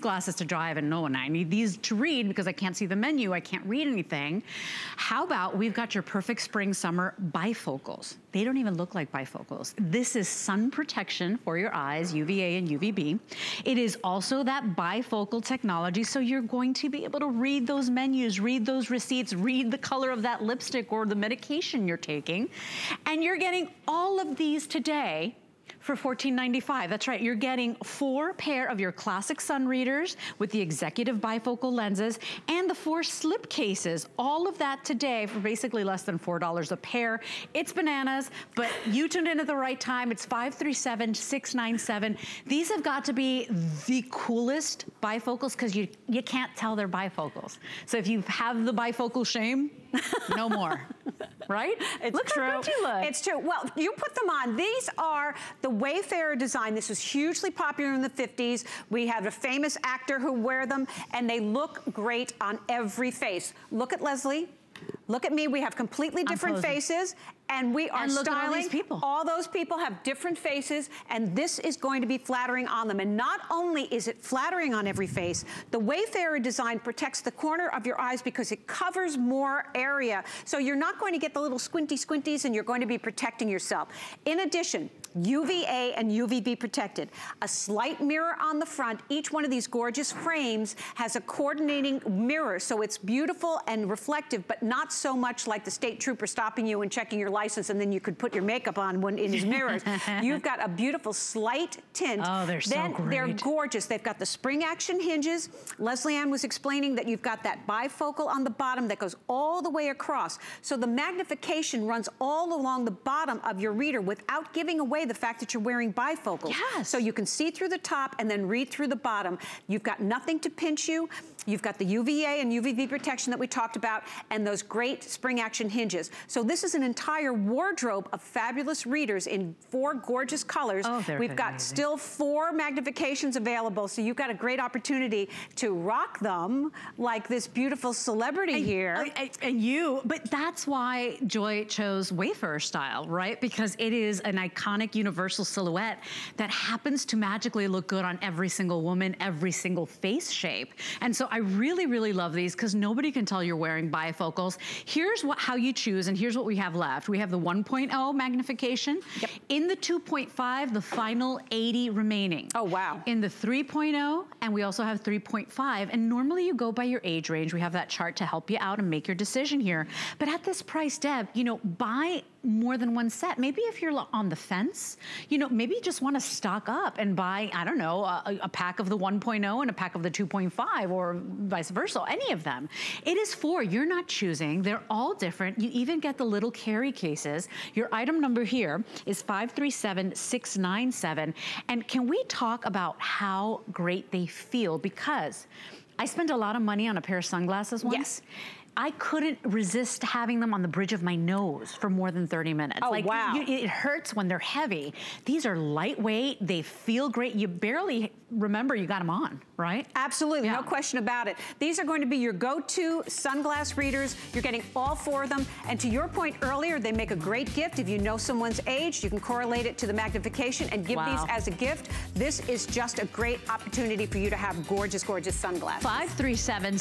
glasses to drive and no one, I need these to read because I can't see the menu, I can't read anything. How about we've got your perfect spring summer bifocals. They don't even look like bifocals. This is sun protection for your eyes, UVA and UVB. It is also that bifocal technology, so you're going to be able to read those menus, read those receipts, read the color of that lipstick or the medication you're taking. And you're getting all of these today for $14.95. That's right, you're getting four pair of your classic sun readers with the executive bifocal lenses and the four slip cases. All of that today for basically less than $4 a pair. It's bananas, but you tuned in at the right time. It's 537-697. These have got to be the coolest bifocals because you, you can't tell they're bifocals. So if you have the bifocal shame, no more. right? It's look true. how good you look. It's true. Well, you put them on. These are the Wayfarer design. This was hugely popular in the 50s. We have a famous actor who wear them, and they look great on every face. Look at Leslie. Look at me, we have completely different faces and we are and look styling. At all, people. all those people have different faces and this is going to be flattering on them. And not only is it flattering on every face, the Wayfarer design protects the corner of your eyes because it covers more area. So you're not going to get the little squinty squinties and you're going to be protecting yourself. In addition, UVA and UVB protected. A slight mirror on the front. Each one of these gorgeous frames has a coordinating mirror, so it's beautiful and reflective, but not so much like the state trooper stopping you and checking your license and then you could put your makeup on when in his mirrors. You've got a beautiful slight tint. Oh, they're then so great. They're gorgeous. They've got the spring action hinges. Leslie Ann was explaining that you've got that bifocal on the bottom that goes all the way across. So the magnification runs all along the bottom of your reader without giving away the fact that you're wearing bifocals. Yes. So you can see through the top and then read through the bottom. You've got nothing to pinch you. You've got the UVA and UVB protection that we talked about and those great spring action hinges. So this is an entire wardrobe of fabulous readers in four gorgeous colors. Oh, We've got amazing. still four magnifications available, so you've got a great opportunity to rock them like this beautiful celebrity and, here. Uh, and- and you, but that's why Joy chose Wayfarer style, right? Because it is an iconic universal silhouette that happens to magically look good on every single woman, every single face shape. And so I really, really love these because nobody can tell you're wearing bifocals. Here's what how you choose, and here's what we have left. We have the 1.0 magnification. Yep. In the 2.5, the final 80 remaining. Oh, wow. In the 3.0, and we also have 3.5, and normally you go by your age range. We have that chart to help you out and make your decision here. But at this price, Deb, you know, buy more than one set. Maybe if you're on the fence, you know, maybe you just want to stock up and buy, I don't know, a, a pack of the 1.0 and a pack of the 2.5 or vice versa, any of them. It is for, you're not choosing. They're all different. You even get the little carry cases. Your item number here is 537697. And can we talk about how great they feel? Because I spent a lot of money on a pair of sunglasses once. Yes. I couldn't resist having them on the bridge of my nose for more than 30 minutes. Oh, like, wow. you- it hurts when they're heavy. These are lightweight. They feel great. You barely remember you got them on, right? Absolutely, Yeah. no question about it. These are going to be your go-to sunglass readers. You're getting all four of them. And to your point earlier, they make a great gift. If you know someone's age, you can correlate it to the magnification and give Wow. these as a gift. This is just a great opportunity for you to have gorgeous, gorgeous sunglasses. 537